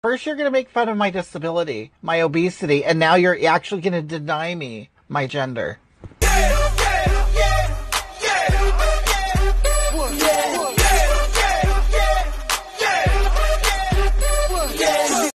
First, you're going to make fun of my disability, my obesity, and now you're actually going to deny me my gender.